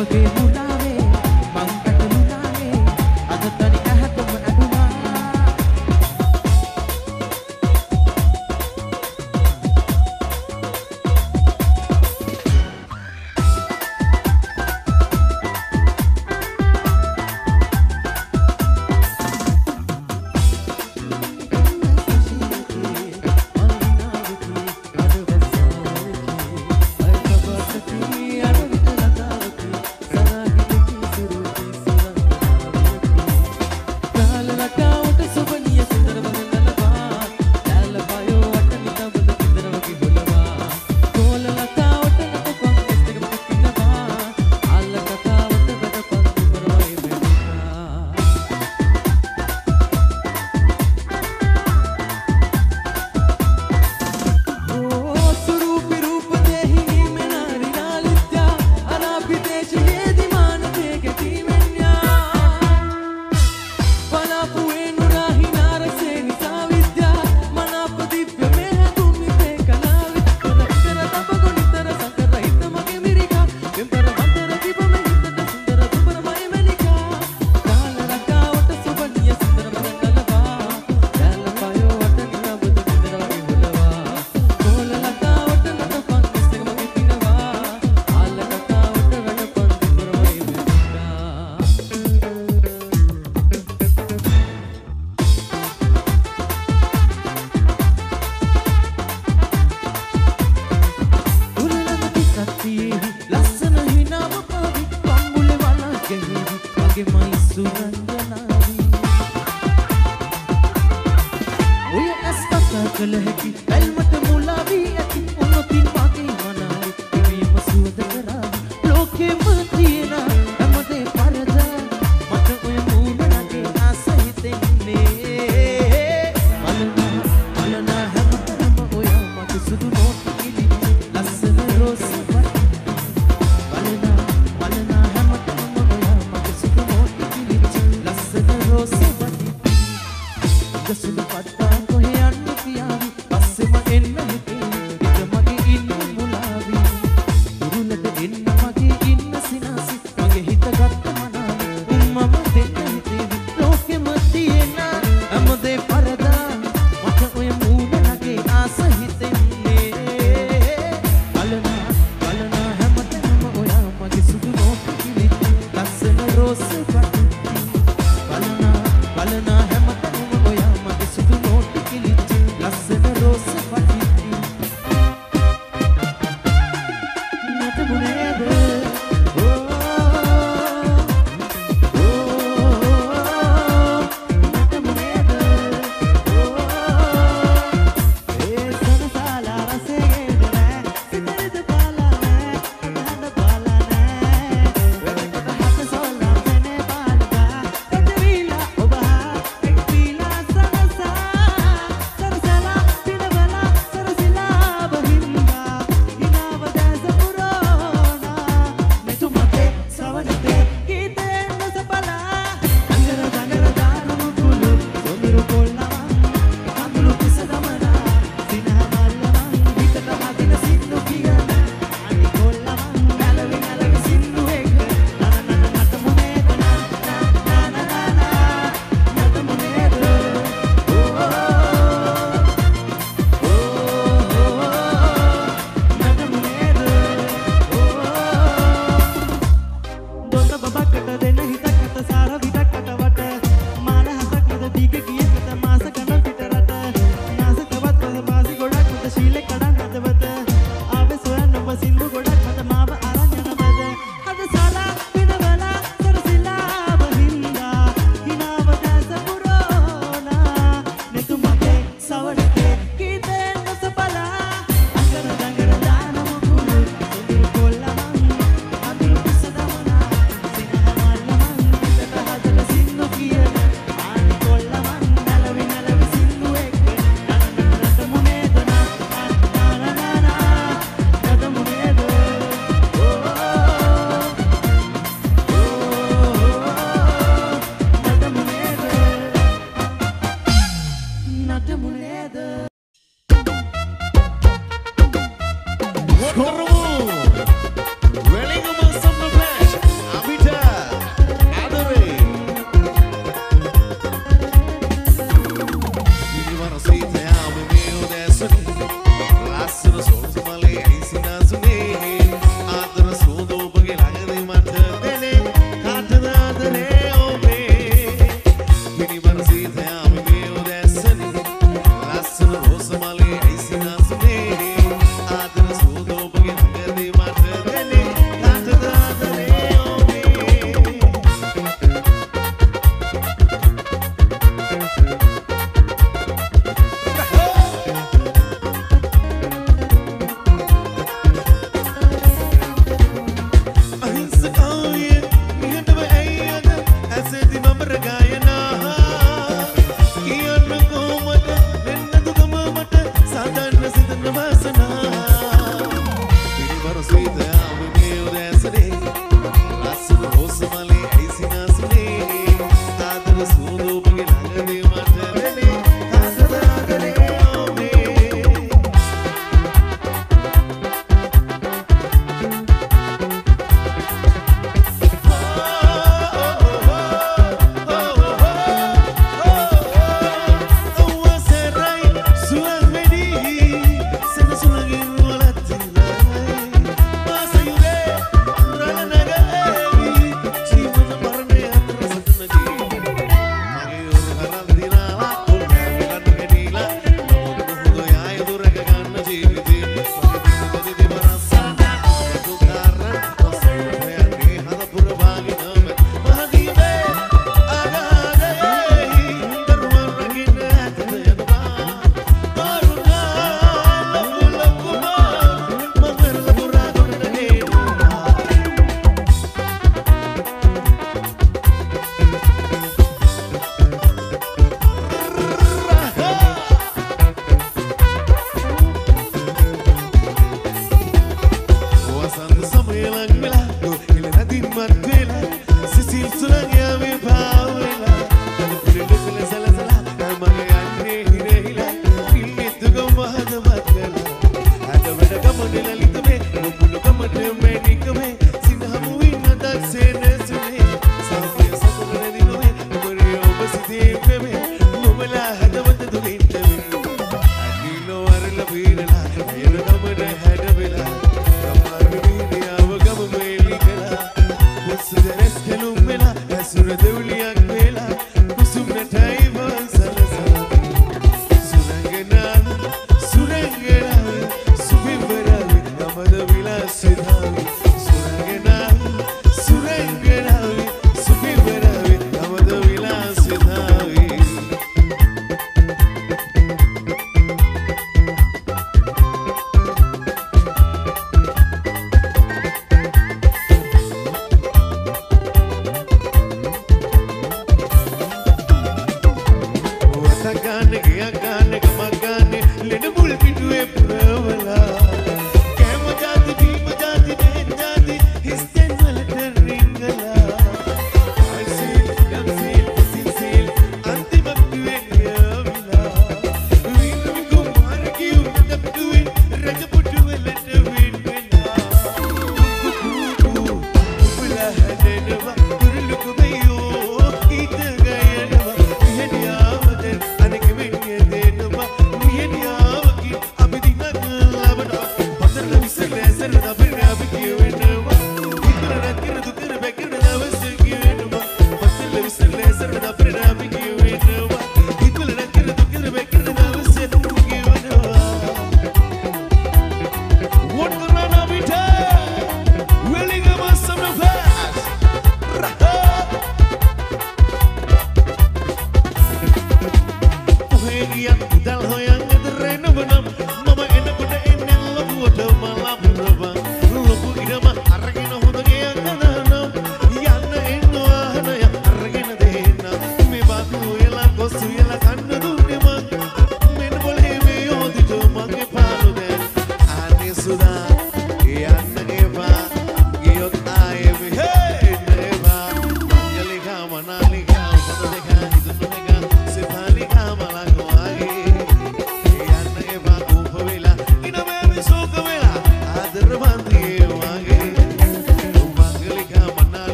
බලනා හැමතැනම ඔයා මගේ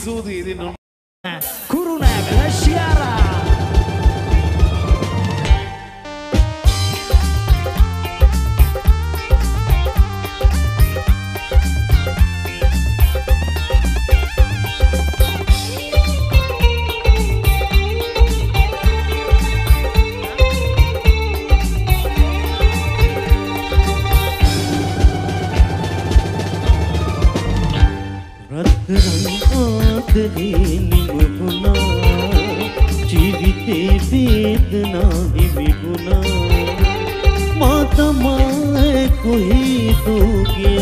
su dinero. ಕುಹಿತೂಗಿಯ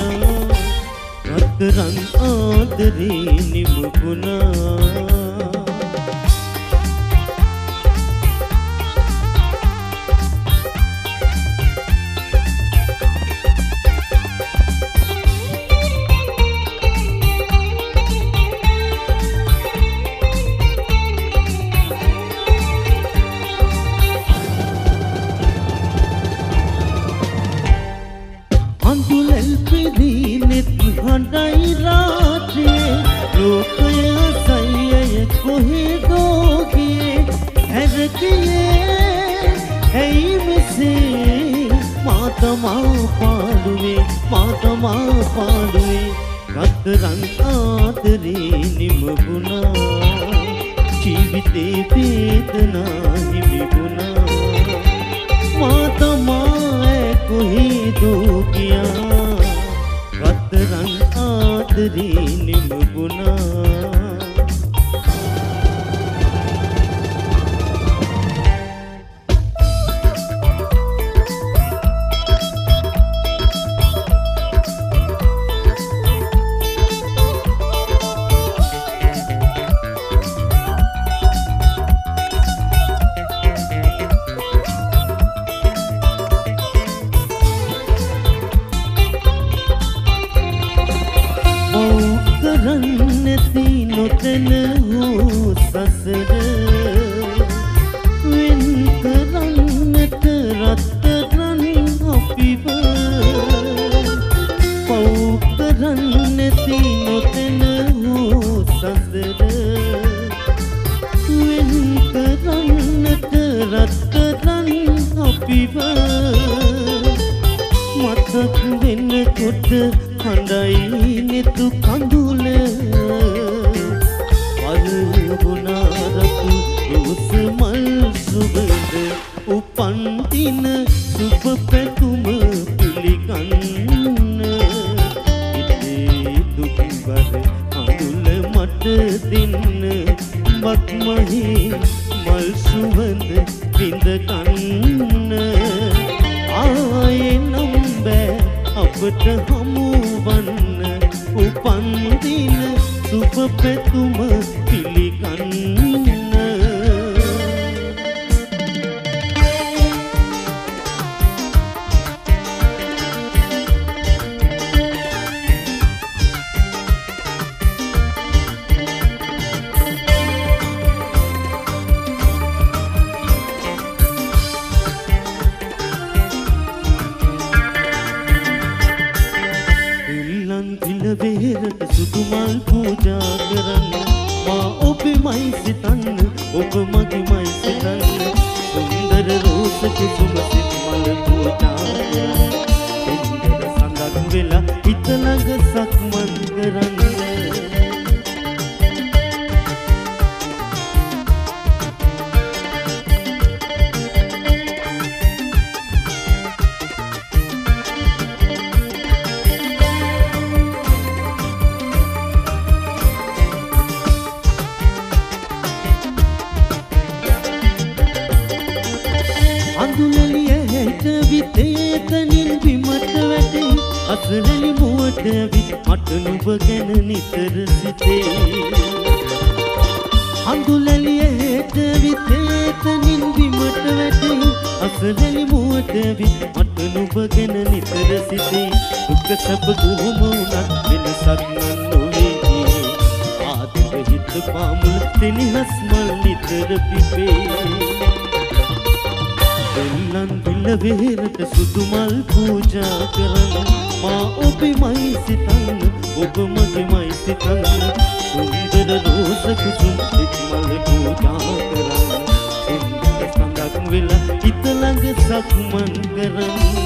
ಅಕ್ರನ್ ಆದ್ರಿ ನಿಮಗುನಾ 的 වෙහෙරට සුදුමල් පූජා කරන්න. මා ඔබෙමයි සිතන්න ඔබ මගෙමයි සිතන්න. සුන්දර රෝසක සුබ සිත් මල් පූජා කරන්න. සඳක් වෙලා කුමන් කරමි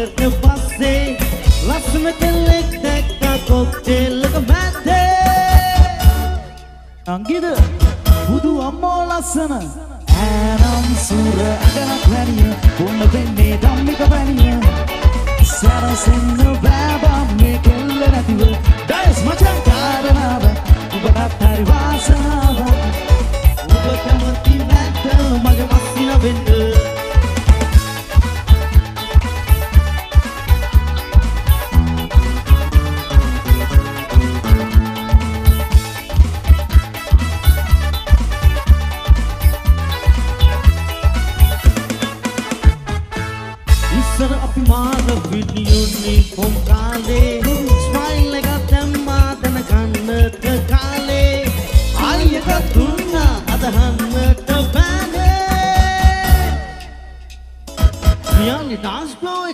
cerca passei Lasă-mă te leg de ca cocktail Look at that Angida බුදු අම්මෝ ලස්සන ඈනම් සුර අගනක් වැනිය පොන්න වෙන්නේ ධම්මික වැනිය සරසෙන්න බෑබම් මේ කෙල්ල නැතිව ඩයස් මචන් කාරණාව උඹටත් හරි වාසනාව ඔබ කැමති නැත මගේ වස්සින වෙන්න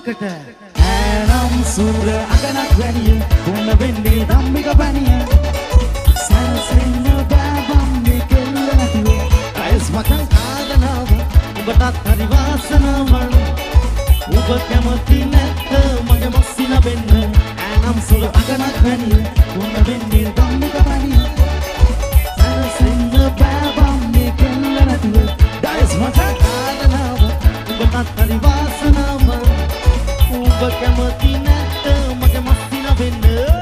كده පවතින මගේ මස්සිල වෙන්න.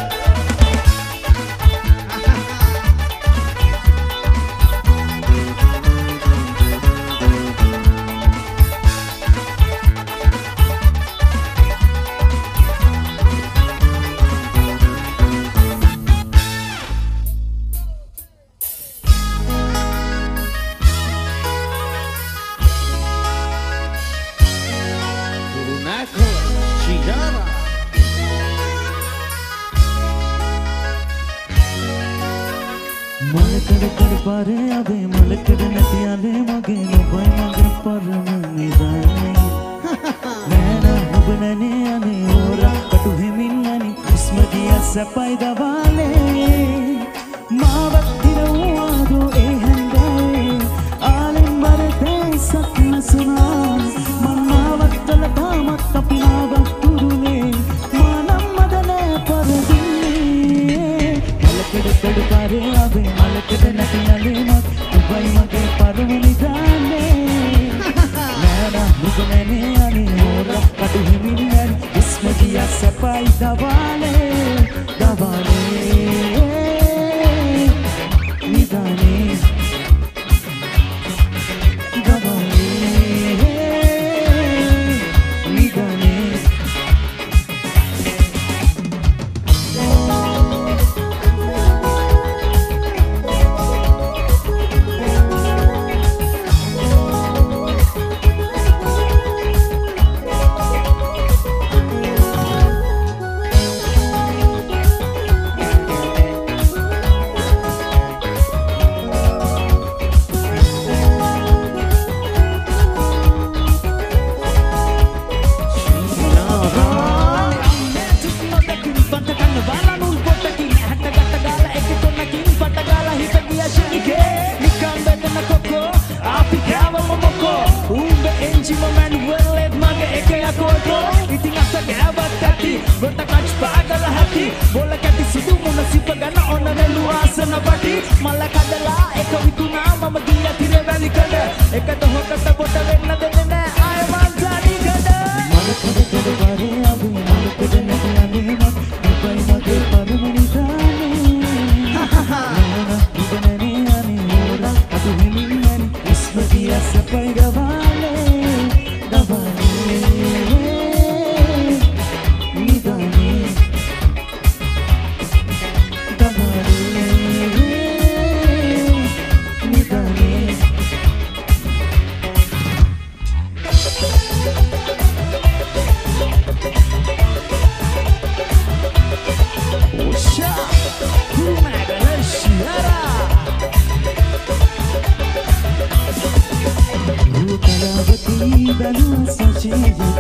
te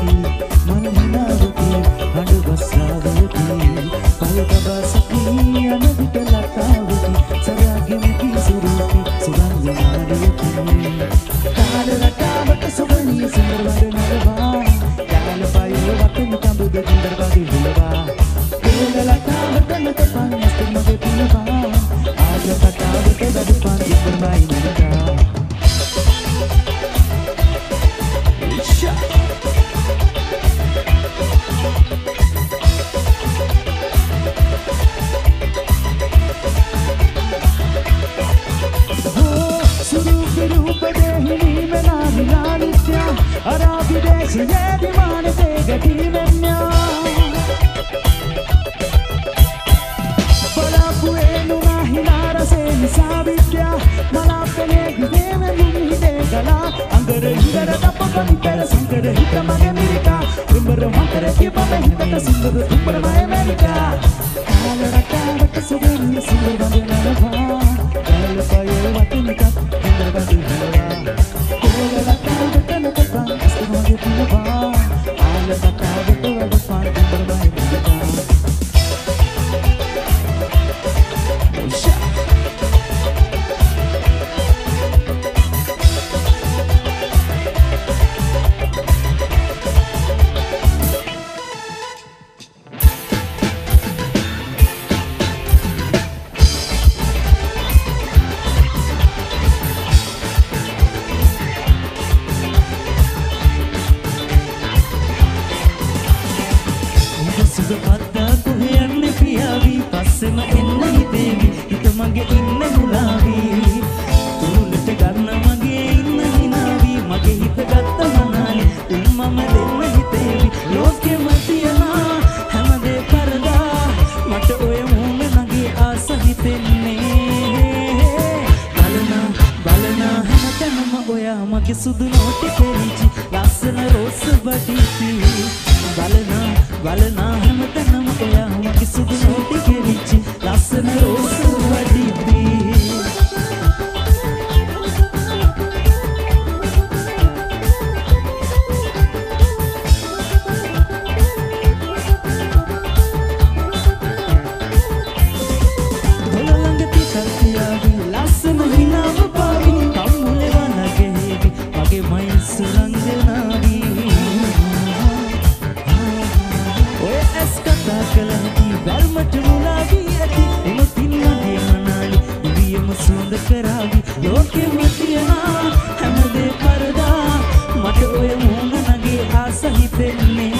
ආස හිතෙන්නේ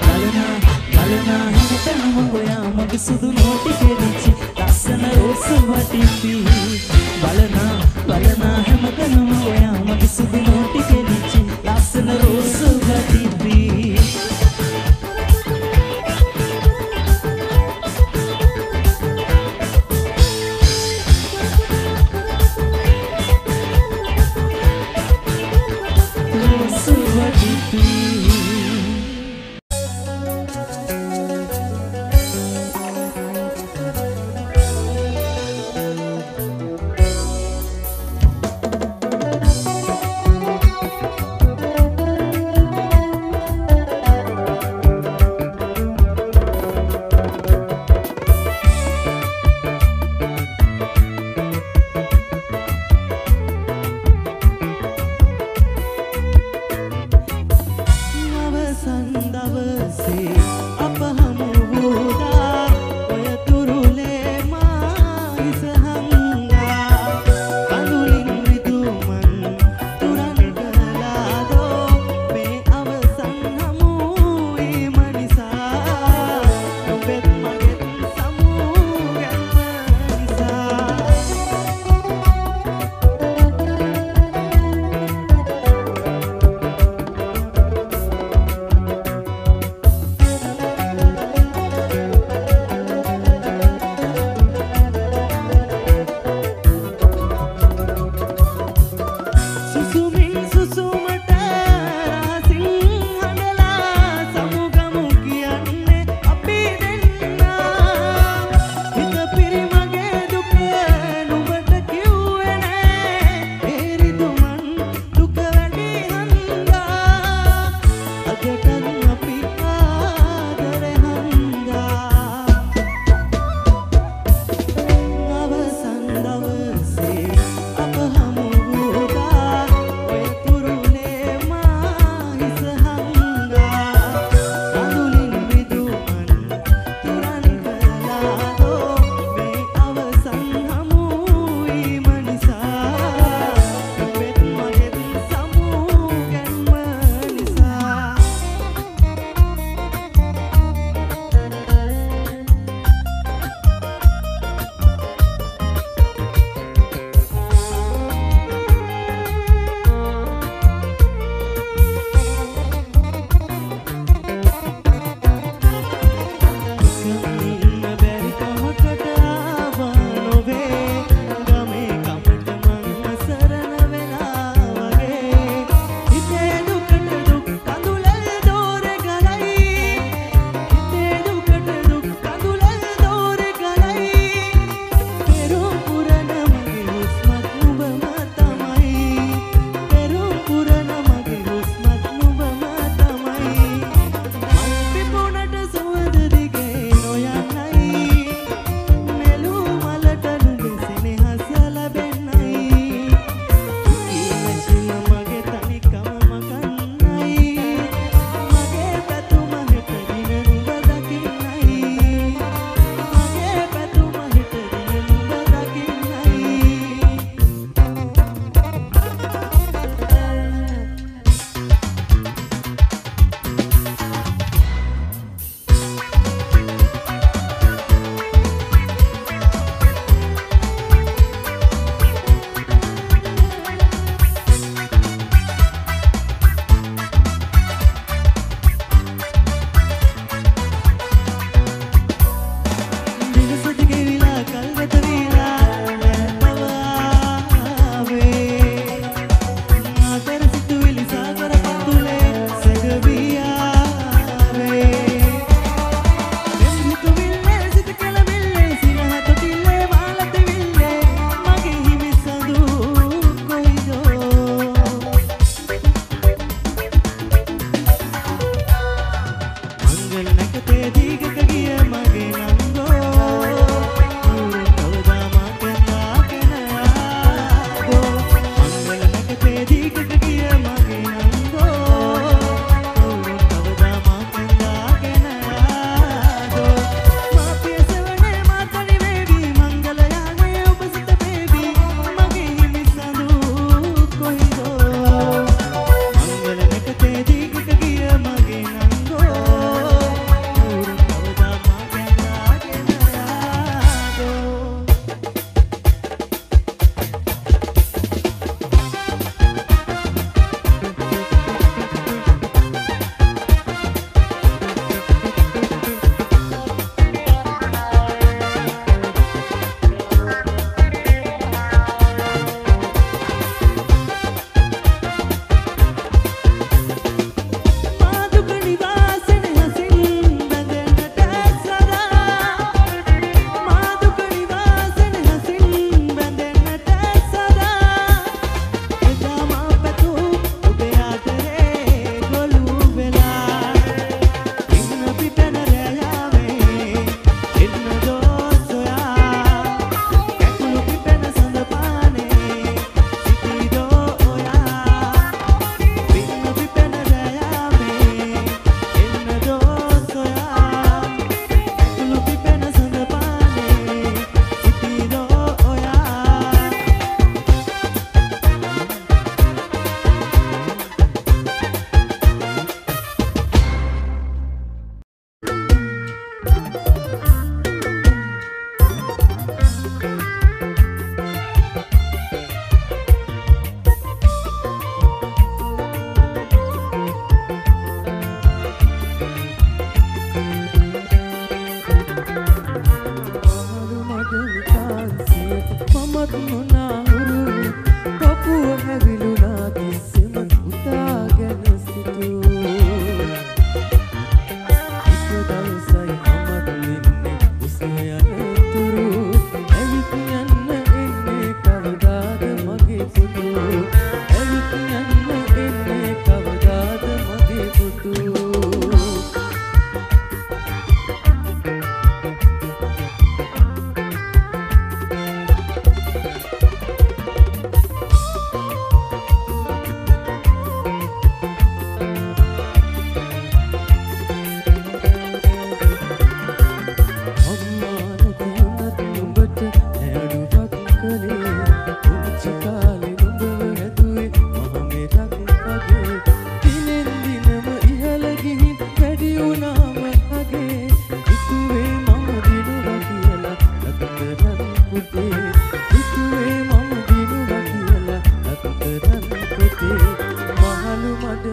බලනා බලනා හැමතැනම ඔයා මගේ සුදු නෝටි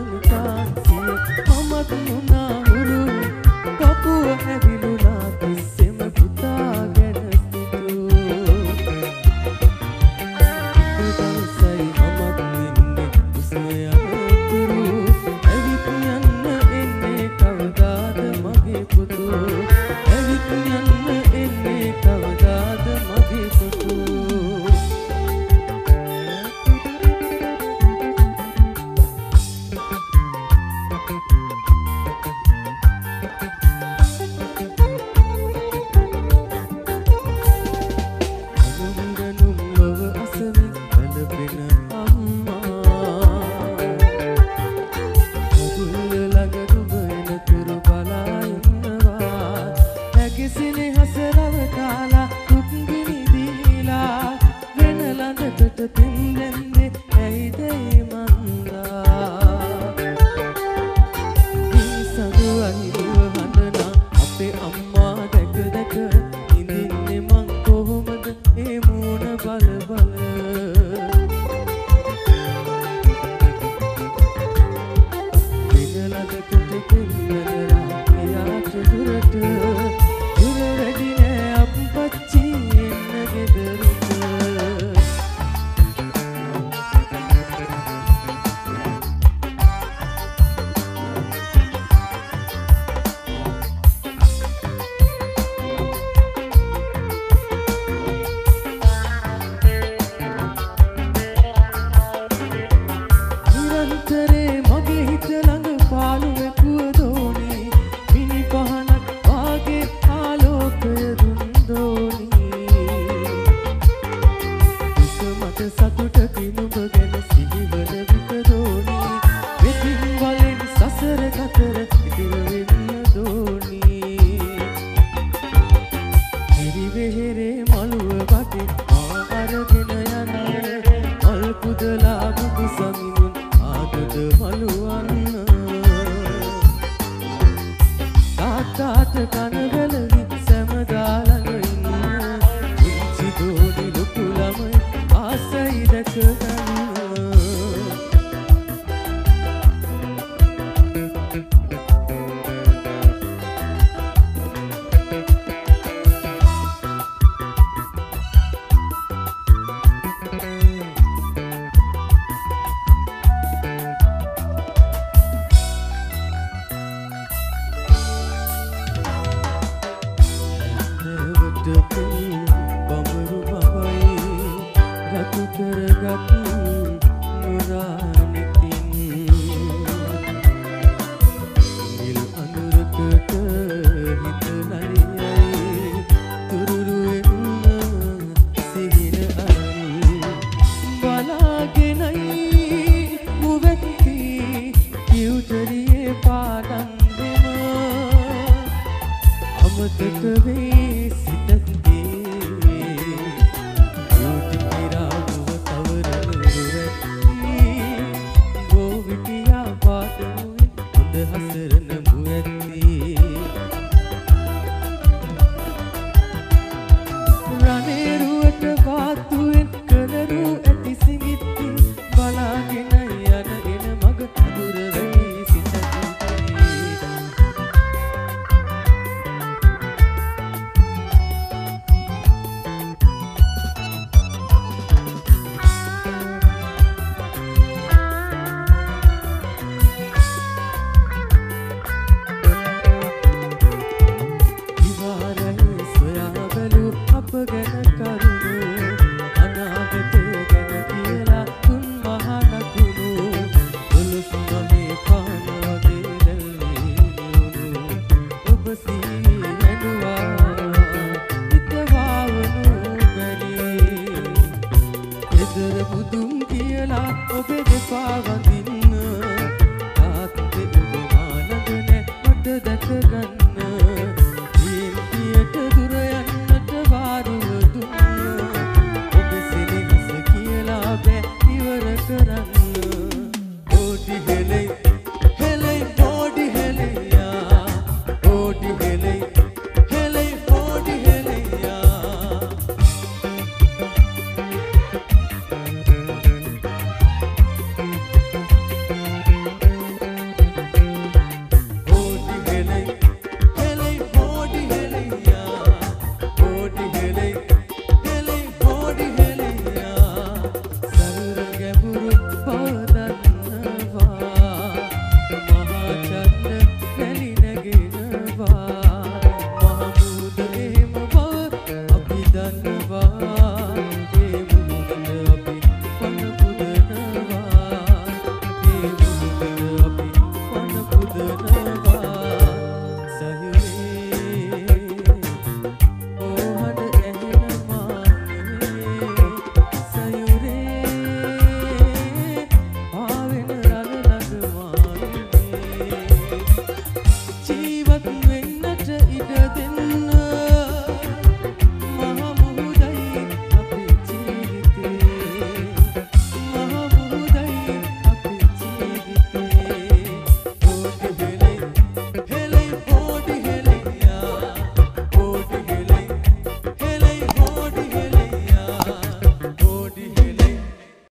මහලු මඩම කාන්සිය මමත් නුනාහුරු පපුුව හැවිලුනා